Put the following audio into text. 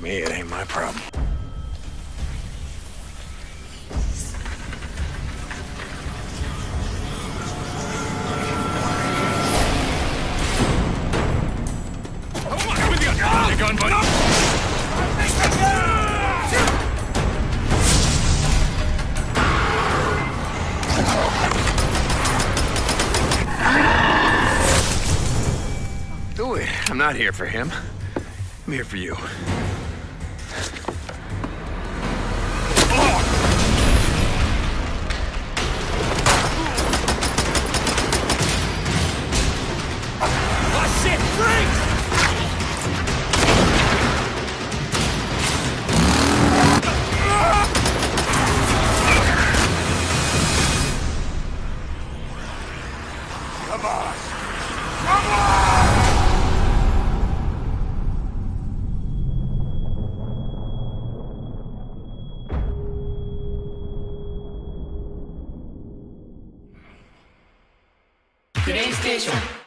Me, it ain't my problem. I'm not here for him. I'm here for you. Shit! Freeze!